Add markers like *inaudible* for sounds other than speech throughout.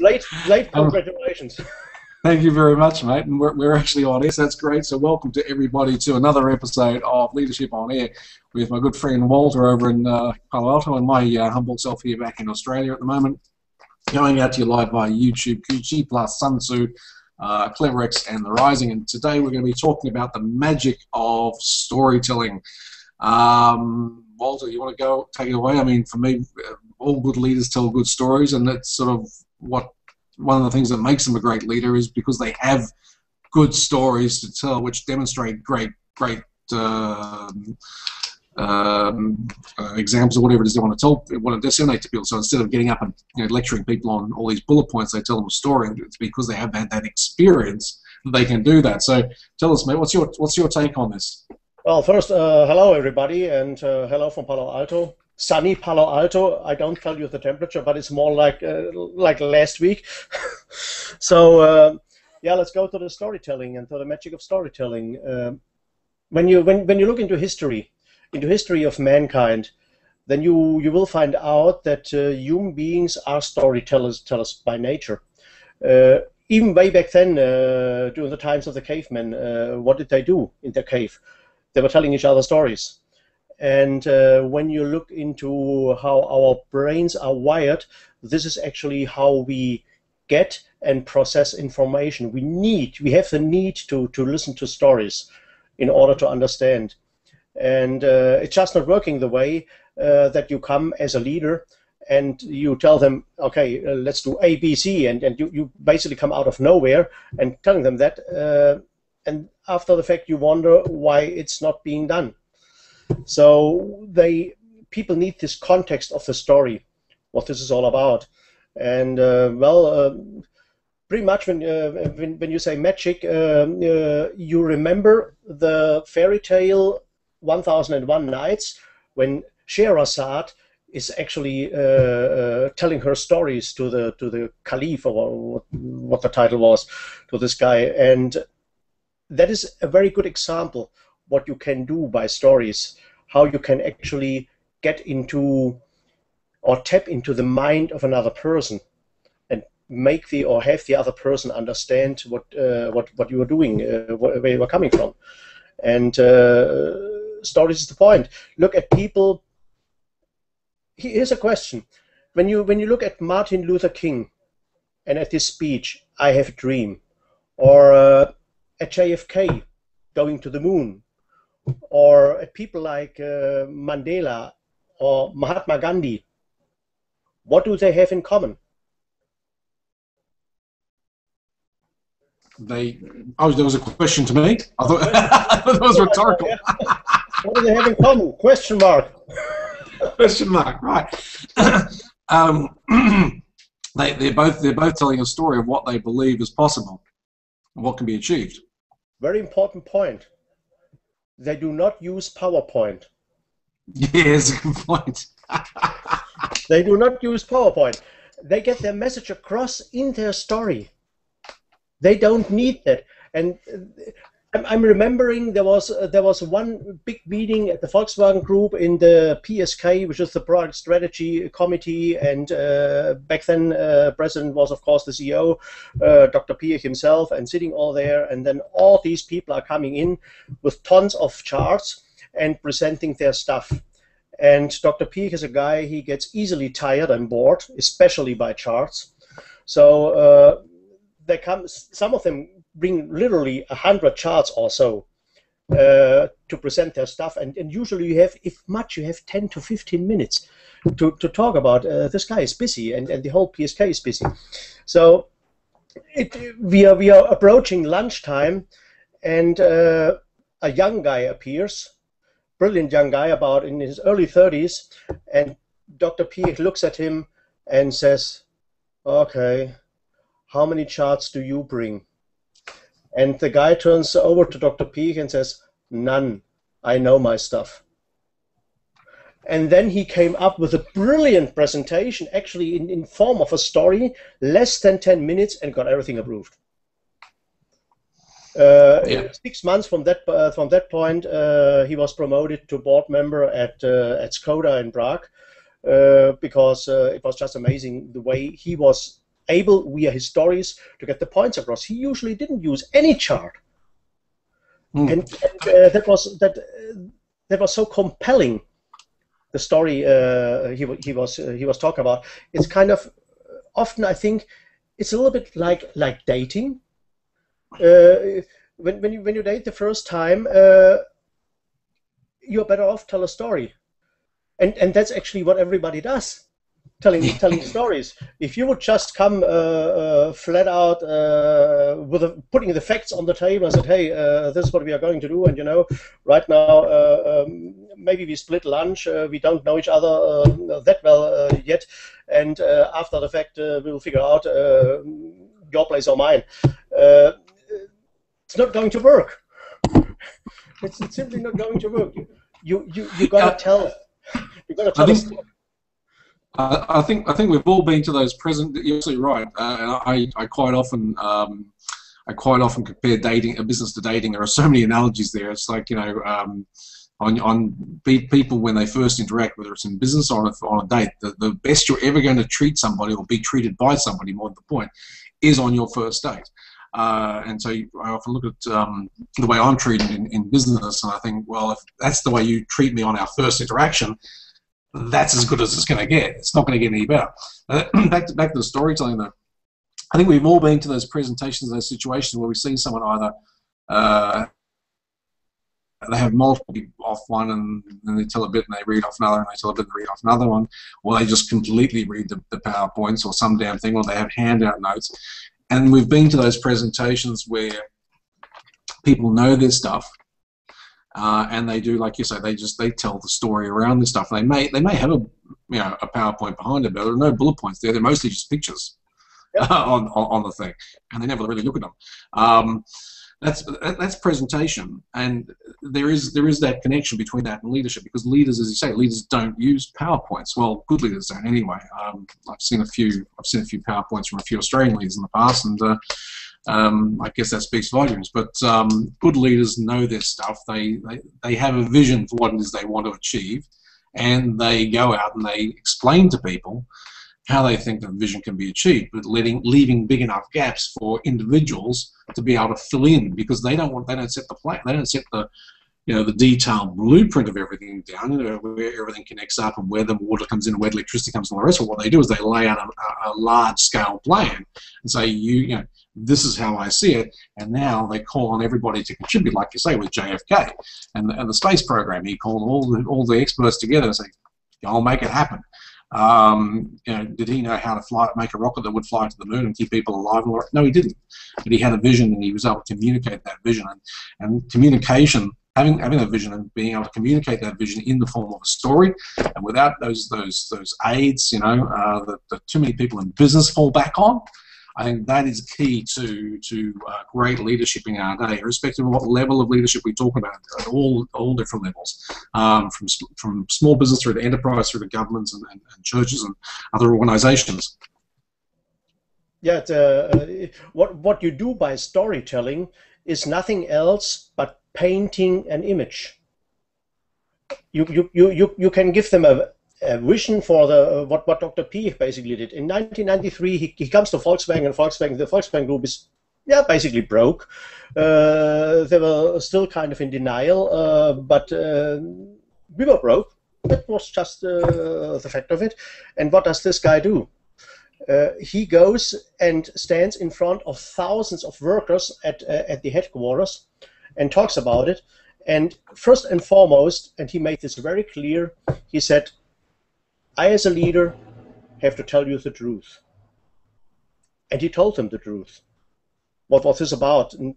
Late, late um, congratulations. *laughs* Thank you very much, mate. And we're, we're actually on air, so that's great. So welcome to everybody to another episode of Leadership on Air with my good friend Walter over in uh, Palo Alto and my uh, humble self here back in Australia at the moment. Going out to you live via YouTube, QG Plus, Sun Tzu, uh, CleverX, and The Rising. And today we're going to be talking about the magic of storytelling. Um, Walter, you want to go take it away? I mean, for me, all good leaders tell good stories, and that's sort of what one of the things that makes them a great leader is because they have good stories to tell, which demonstrate great, great uh, um, uh, examples or whatever it is they want to tell, want to disseminate to people. So instead of getting up and you know, lecturing people on all these bullet points, they tell them a story, and it's because they have had that experience that they can do that. So tell us, mate, what's your what's your take on this? Well, first, uh, hello everybody, and uh, hello from Palo Alto sunny Palo Alto. I don't tell you the temperature, but it's more like uh, like last week. *laughs* so uh, yeah, let's go to the storytelling and to the magic of storytelling. Uh, when you when when you look into history, into history of mankind, then you you will find out that uh, human beings are storytellers tellers by nature. Uh, even way back then, uh, during the times of the cavemen, what did they do in their cave? They were telling each other stories and uh, when you look into how our brains are wired, this is actually how we get and process information. We need, we have the need to, to listen to stories in order to understand. And uh, it's just not working the way uh, that you come as a leader and you tell them, okay, uh, let's do A, B, C, and, and you, you basically come out of nowhere and telling them that. Uh, and after the fact, you wonder why it's not being done. So they people need this context of the story, what this is all about, and uh, well, uh, pretty much when, uh, when, when you say magic, um, uh, you remember the fairy tale 1001 Nights when Scheherazade is actually uh, uh, telling her stories to the to the caliph or what, what the title was to this guy. And that is a very good example what you can do by stories, how you can actually get into or tap into the mind of another person and make the or have the other person understand what uh, what what you are doing, uh, where you are coming from, and uh, stories is the point. Look at people. Here's a question: when you when you look at Martin Luther King, and at his speech, "I have a dream," or uh, at JFK going to the moon, or people like uh, Mandela or Mahatma Gandhi, what do they have in common? They. Oh, there was a question to me. I thought, *laughs* I thought that was rhetorical. *laughs* what do they have in common? Question mark. *laughs* question mark. Right. *coughs* um, *clears throat* they, they're both they're both telling a story of what they believe is possible and what can be achieved. Very important point they do not use PowerPoint. Yes, *laughs* good point. they do not use PowerPoint. They get their message across in their story. They don't need that. And I'm remembering there was uh, there was one big meeting at the Volkswagen Group in the PSK, which is the Product Strategy Committee, and uh, back then uh, president was of course the CEO, uh, Dr. Piech himself, and sitting all there, and then all these people are coming in with tons of charts and presenting their stuff. And Dr. Piech is a guy he gets easily tired and bored, especially by charts. So uh, they come. Some of them bring literally a hundred charts or so uh, to present their stuff, and, and usually you have, if much, you have 10 to 15 minutes to, to talk about uh, this guy is busy and, and the whole PSK is busy. So it, we are we are approaching lunchtime, and uh, a young guy appears, brilliant young guy, about in his early 30s, and Dr. Piech looks at him and says, "Okay, how many charts do you bring?" And the guy turns over to Dr. Piech and says, None. I know my stuff. And then he came up with a brilliant presentation, actually in, in form of a story, less than 10 minutes, and got everything approved. Uh, yeah. Six months from that uh, from that point, uh, he was promoted to board member at uh, at Skoda in Prague, uh, because uh, it was just amazing the way he was able, via his stories, to get the points across. He usually didn't use any chart, mm. and, and uh, that was that that was so compelling. The story uh, he he was uh, he was talking about. It's kind of often I think it's a little bit like like dating. Uh, when when you when you date the first time, you're better off tell a story, and and that's actually what everybody does telling *laughs* telling stories. If you would just come uh, uh, flat out uh, with a, putting the facts on the table and said, "Hey, uh, this is what we are going to do," and you know, right now uh, um, maybe we split lunch, uh, we don't know each other that well yet, and after the fact we'll figure out your place or mine. it's not going to work. *laughs* it's, it's, simply not going to work. You you you gotta tell. You gotta tell. Uh, I think I think we've all been to those present. You're absolutely right. Uh, I, I quite often um, I quite often compare dating a business to dating. There are so many analogies there. It's like you know um, on on people when they first interact, whether it's in business or on a, date, the, the best you're ever going to treat somebody or be treated by somebody, more to the point, is on your first date. Uh, and so I often look at um, the way I'm treated in, in business, and I think, well, if that's the way you treat me on our first interaction, that's as good as it's going to get. It's not going to get any better. Uh, *clears throat* back to back to the storytelling though. I think we've all been to those presentations, those situations where we've seen someone either uh, they have multiple off one and then they tell a bit and they read off another and they tell a bit and they read off another one, or they just completely read the, the PowerPoints or some damn thing, or they have handout notes. And we've been to those presentations where people know their stuff, uh, and they do, like you say, they just they tell the story around this stuff. They may they may have a you know a PowerPoint behind it, but there are no bullet points there. They're mostly just pictures yep. *laughs* on, on, on the thing, and they never really look at them. Um, that's that's presentation, and there is there is that connection between that and leadership because leaders, as you say, leaders don't use PowerPoints. Well, good leaders don't anyway. Um, I've seen a few I've seen a few PowerPoints from a few Australian leaders in the past, and uh, um, I guess that speaks volumes. But um, good leaders know their stuff. They, they they have a vision for what it is they want to achieve, and they go out and they explain to people how they think the vision can be achieved, but letting leaving big enough gaps for individuals to be able to fill in because they don't want they don't set the plan they don't set the you know, the detailed blueprint of everything down, you know, where everything connects up and where the water comes in, where the electricity comes in, and the rest. But what they do is they lay out a, a large scale plan and say, you, you know, this is how I see it. And now they call on everybody to contribute, like you say, with JFK and the, and the space program. He called all the, all the experts together and say, I'll make it happen. Um, you know, did he know how to fly, make a rocket that would fly to the moon and keep people alive? No, he didn't. But he had a vision and he was able to communicate that vision. And, and communication having having a vision and being able to communicate that vision in the form of a story, and without those those those aids, you know, uh, that, that too many people in business fall back on. I think that is key to to uh, great leadership in our day, irrespective of what level of leadership we talk about, at all all different levels, um, from from small business through to enterprise, through to governments and, and, and churches and other organisations. Yeah, uh, what what you do by storytelling is nothing else but painting an image. You, you, you, you, you can give them a, a vision for the what, what Dr. Piech basically did. In 1993, he, he comes to Volkswagen, and Volkswagen, the Volkswagen Group is yeah, basically broke. Uh, they were still kind of in denial, uh, but uh, we were broke. That was just uh, the fact of it. And what does this guy do? Uh, he goes and stands in front of thousands of workers at, uh, at the headquarters and talks about it. And first and foremost, and he made this very clear, he said, I as a leader have to tell you the truth. And he told them the truth. What was this about? And,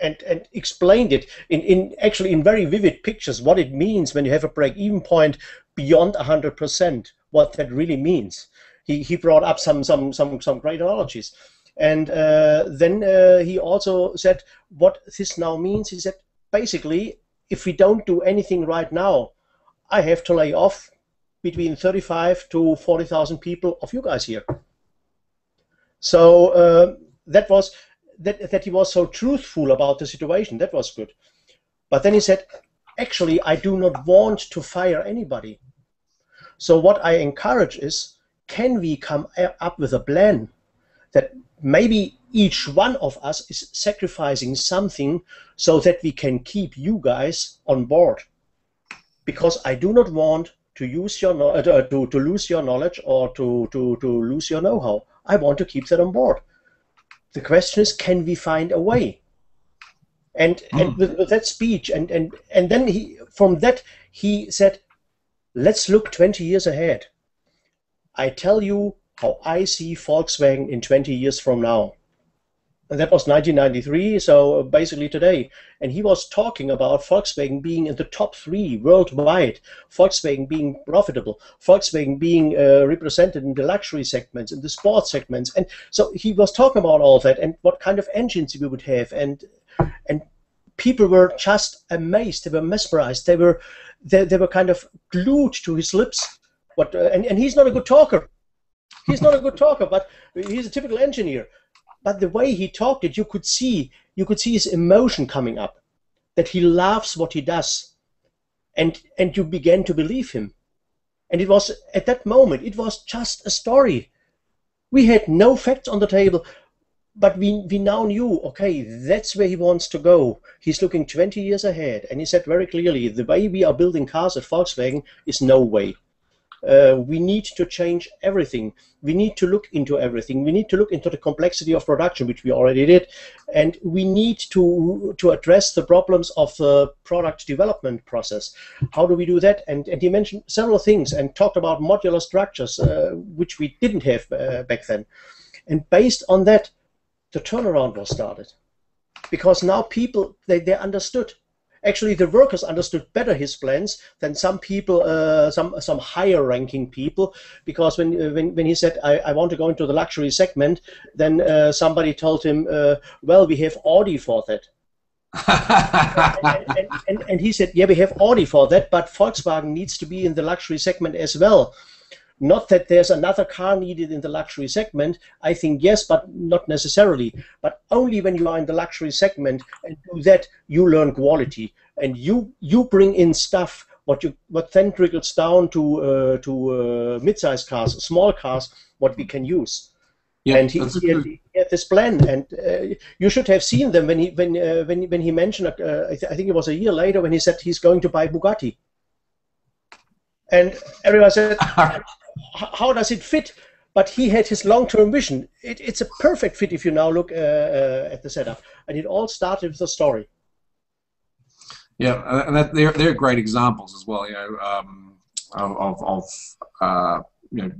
and, and explained it in, in actually in very vivid pictures what it means when you have a break-even point beyond 100%, what that really means. He, he brought up some, some, some, some great analogies. And uh, then uh, he also said what this now means is that basically, if we don't do anything right now, I have to lay off between 35 to 40,000 people of you guys here. So uh, that was that, that he was so truthful about the situation. That was good. But then he said, actually, I do not want to fire anybody. So what I encourage is, can we come up with a plan that maybe each one of us is sacrificing something so that we can keep you guys on board? Because I do not want to use your uh, to, to lose your knowledge or to, to, to lose your know-how. I want to keep that on board. The question is, can we find a way? And mm. and with, with, that speech, and, and and then he from that he said, let's look 20 years ahead. I tell you how I see Volkswagen in 20 years from now. That was 1993, so basically today. And he was talking about Volkswagen being in the top three worldwide, Volkswagen being profitable, Volkswagen being uh, represented in the luxury segments, in the sports segments. And so he was talking about all that and what kind of engines we would have. And and people were just amazed. They were mesmerized. They were they, they were kind of glued to his lips. What uh, and, and he's not a good talker. He's not a good talker, but he's a typical engineer but the way he talked it, you could see, you could see his emotion coming up, that he loves what he does, and and you began to believe him. And it was at that moment, it was just a story. We had no facts on the table, but we we now knew, okay, that's where he wants to go. He's looking 20 years ahead, and he said very clearly, the way we are building cars at Volkswagen is no way. Uh, we need to change everything. We need to look into everything. We need to look into the complexity of production, which we already did, and we need to to address the problems of the product development process. How do we do that? And and he mentioned several things and talked about modular structures, uh, which we didn't have uh, back then. And based on that, the turnaround was started, because now people they, they understood actually the workers understood better his plans than some people, uh, some some higher ranking people, because when uh, when, when he said I, I want to go into the luxury segment, then uh, somebody told him, uh, well, we have Audi for that. *laughs* and, and, and, and, he said, yeah, we have Audi for that, but Volkswagen needs to be in the luxury segment as well. Not that there's another car needed in the luxury segment. I think yes, but not necessarily. But only when you are in the luxury segment and do that, you learn quality and you you bring in stuff what you what then trickles down to uh, to uh, mid-sized cars, small cars, what we can use. Yeah, and he, he, had, he, had, this plan, and uh, you should have seen them when he when uh, when when he mentioned. Uh, I, th I, think it was a year later when he said he's going to buy Bugatti, and everyone said, *laughs* how does it fit? But he had his long-term vision. It, it's a perfect fit if you now look uh, uh, at the setup. And it all started with a story. Yeah, and that, they're, they're great examples as well, you know, um, of, of uh, you know,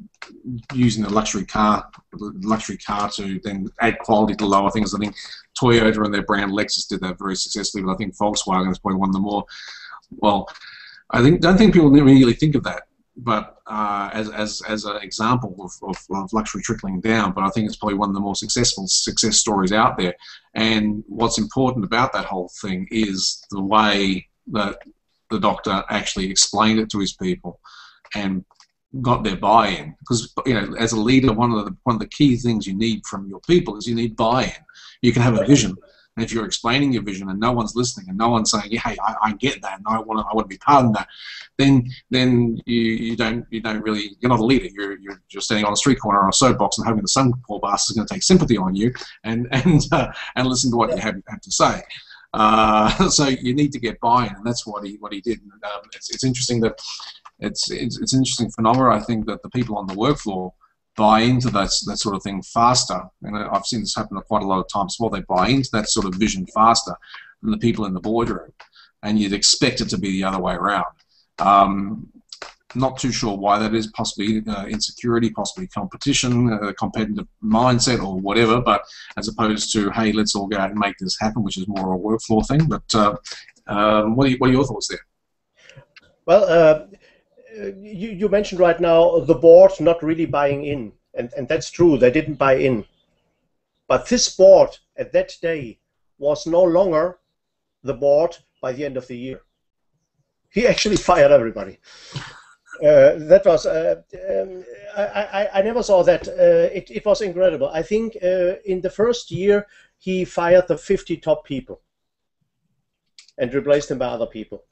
using the luxury car, luxury car to then add quality to lower things. I think Toyota and their brand Lexus did that very successfully, but I think Volkswagen is probably one of the more, well, I think don't think people immediately think of that but uh, as, as, as an example of, of, of, luxury trickling down, but I think it's probably one of the more successful success stories out there. And what's important about that whole thing is the way that the doctor actually explained it to his people and got their buy-in. Because you know, as a leader, one of the one of the key things you need from your people is you need buy-in. You can have a vision, and if you're explaining your vision and no one's listening and no one's saying, yeah, hey, I, I get that and I want to, I want to be part of that, then then you, you don't you don't really you're not a leader. You're you're standing on a street corner on a soapbox and hoping the some poor bastard is going to take sympathy on you and *laughs* and uh, and listen to what you have, have to say. Uh, *laughs* so you need to get buy-in, and that's what he what he did. Um, it's, it's interesting that it's, it's it's an interesting phenomenon. I think that the people on the work floor buy into that, that sort of thing faster. And I've seen this happen quite a lot of times. Well, they buy into that sort of vision faster than the people in the boardroom. And you'd expect it to be the other way around. Um, not too sure why that is. Possibly uh, insecurity, possibly competition, uh, competitive mindset, or whatever. But as opposed to, hey, let's all go out and make this happen, which is more of a work floor thing. But uh, um, what, are you, what are your thoughts there? Well, uh, you, you mentioned right now the board not really buying in, and, and that's true, they didn't buy in. But this board at that day was no longer the board by the end of the year. He actually *laughs* fired everybody. Uh, that was uh, um, I, I, I, never saw that. Uh, it, it was incredible. I think uh, in the first year he fired the 50 top people and replaced them by other people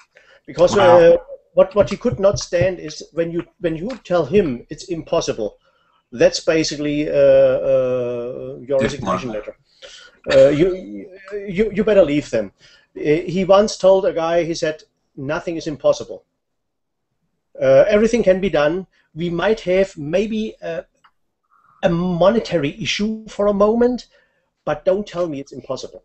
because wow. What what he could not stand is when you when you tell him it's impossible. That's basically uh, uh, your resignation letter. Uh, you, you you better leave them. Uh, he once told a guy. He said nothing is impossible. Uh, everything can be done. We might have maybe a, a monetary issue for a moment, but don't tell me it's impossible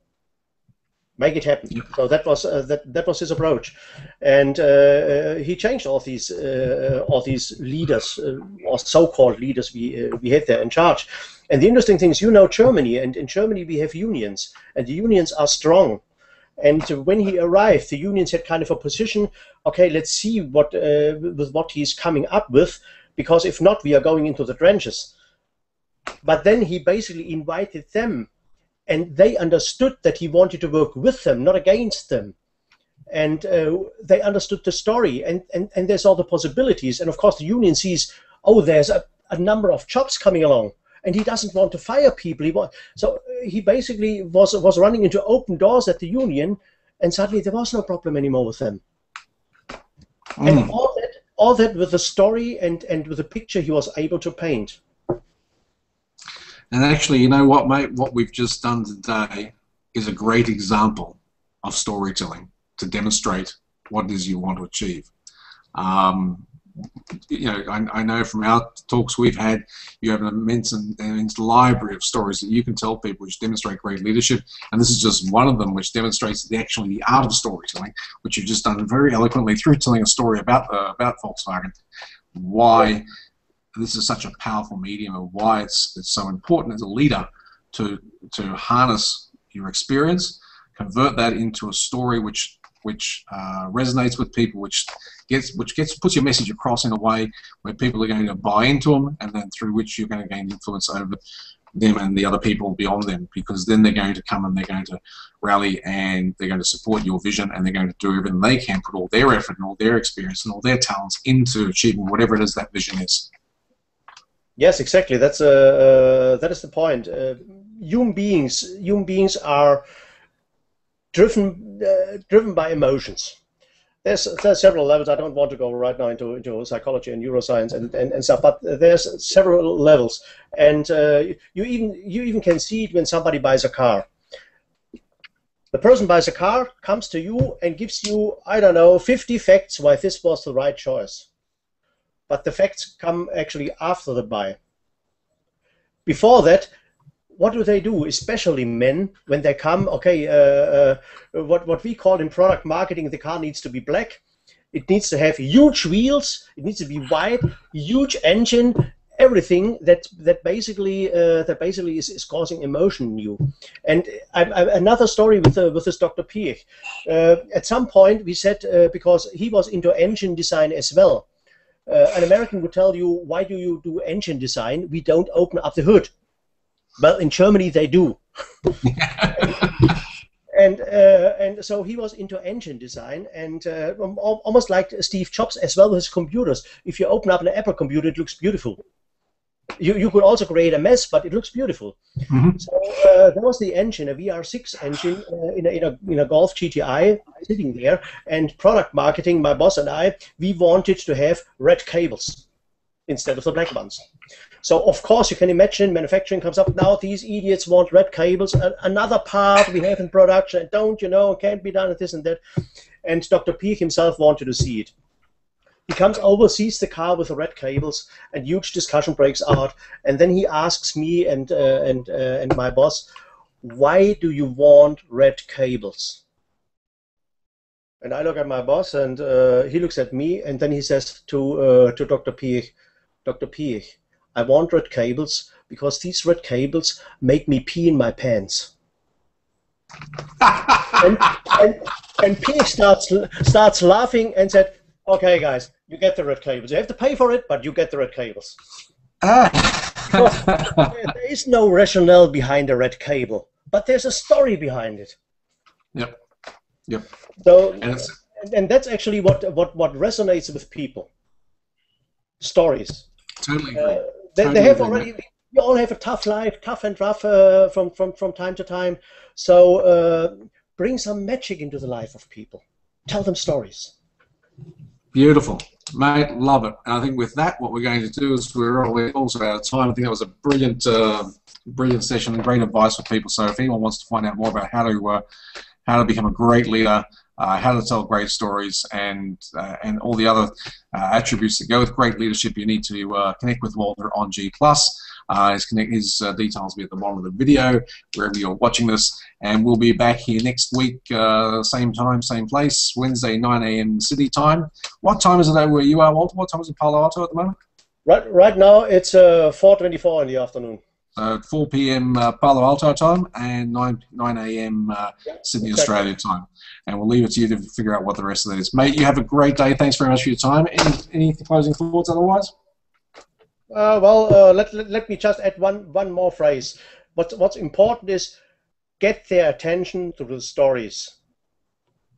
make it happen. Yeah. So that was uh, that that was his approach, and uh, uh he changed all these uh, all these leaders uh, or so-called leaders we we had there in charge. And the interesting thing is, you know, Germany, and in Germany we have unions, and the unions are strong. And when he arrived, the unions had kind of a position. Okay, let's see what with what he's coming up with, because if not, we are going into the trenches. But then he basically invited them and they understood that he wanted to work with them, not against them. And uh, they understood the story, and, and, and there's all the possibilities. And of course, the union sees, oh, there's a, a number of jobs coming along, and he doesn't want to fire people. He want, so uh, he basically was was running into open doors at the union, and suddenly there was no problem anymore with them. Mm. And all that, all that with the story and, and with the picture he was able to paint. And actually, you know what, mate? What we've just done today is a great example of storytelling to demonstrate what it is you want to achieve. Um, you know, I, I, know from our talks we've had, you have an immense, immense library of stories that you can tell people which demonstrate great leadership, and this is just one of them which demonstrates the actually the art of storytelling, which you've just done very eloquently through telling a story about uh, about Volkswagen, why this is such a powerful medium and why it's, it's so important as a leader to, to harness your experience, convert that into a story which which uh, resonates with people, which gets which gets puts your message across in a way where people are going to buy into them, and then through which you're going to gain influence over them and the other people beyond them, because then they're going to come and they're going to rally and they're going to support your vision and they're going to do everything they can, put all their effort and all their experience and all their talents into achieving whatever it is that vision is. Yes, exactly. That's uh, uh, that is the point. Uh, human beings, human beings are driven uh, driven by emotions. There's there's several levels. I don't want to go right now into into psychology and neuroscience and, and, and stuff, but there's several levels, and uh, you even you even can see it when somebody buys a car. The person buys a car, comes to you, and gives you I don't know 50 facts why this was the right choice but the facts come actually after the buy. Before that, what do they do, especially men, when they come, okay, uh, uh, what, what we call in product marketing, the car needs to be black, it needs to have huge wheels, it needs to be wide, huge engine, everything that that basically uh, that basically is, is causing emotion in you. And I, I, another story with uh, with this Dr. Piech. Uh, at some point, we said uh, because he was into engine design as well, an American would tell you, why do you do engine design? We don't open up the hood. Well, in Germany they do. *laughs* and uh, and so he was into engine design and uh, almost like Steve Jobs as well with his computers. If you open up an Apple computer, it looks beautiful you, you could also create a mess, but it looks beautiful. Mm-hmm. So uh, there was the engine, a VR6 engine uh, in, a, in, a, in a Golf GTI sitting there, and product marketing, my boss and I, we wanted to have red cables instead of the black ones. So of course you can imagine manufacturing comes up now. These idiots want red cables. another part we have in production, don't you know, can't be done, at this and that. And Dr. Piech himself wanted to see it. He comes over, sees the car with the red cables, and huge discussion breaks out. And then he asks me and uh, and uh, and my boss, "Why do you want red cables?" And I look at my boss, and uh, he looks at me, and then he says to uh, to Dr. Piech, Dr. Piech, I want red cables because these red cables make me pee in my pants. *laughs* and, and, and Piech starts starts laughing and said, "Okay, guys, you get the red cables. You have to pay for it, but you get the red cables. Ah. *laughs* there is no rationale behind a red cable, but there's a story behind it. Yep. Yep. So, and, and that's actually what, what, what resonates with people. Stories. Totally. Uh, they, totally they have already. We all have a tough life, tough and rough uh, from, from, from time to time. So uh, bring some magic into the life of people. Tell them stories. Beautiful. Mate, love it. And I think with that, what we're going to do is we're also out of time. I think that was a brilliant, uh, brilliant session and great advice for people. So if anyone wants to find out more about how to uh, how to become a great leader, uh, how to tell great stories, and uh, and all the other uh, attributes that go with great leadership, you need to uh, connect with Walter on G Plus. Uh, his, his uh, details will be at the bottom of the video, wherever you're watching this. And we'll be back here next week, same time, same place, Wednesday, 9 a.m. Sydney time. What time is it where you are, Walter? What time is it Palo Alto at the moment? Right, right now it's 4:24 in the afternoon. Uh, 4 p.m. Uh, Palo Alto time and 9 9 a.m. Uh, Sydney, exactly. Australia time. And we'll leave it to you to figure out what the rest of that is. Mate, you have a great day. Thanks very much for your time. Any, any closing thoughts otherwise? Uh, well, uh, let, let, let, me just add one, one more phrase. What's, what's important is get their attention to the stories.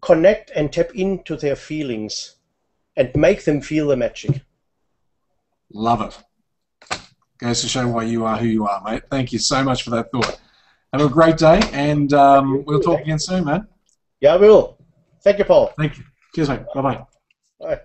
Connect and tap into their feelings and make them feel the magic. Love it. Goes to show why you are who you are, mate. Thank you so much for that thought. Have a great day, and um, we'll talk again soon, man. Yeah, we will. Thank you, Paul. Thank you. Cheers, mate. Bye bye.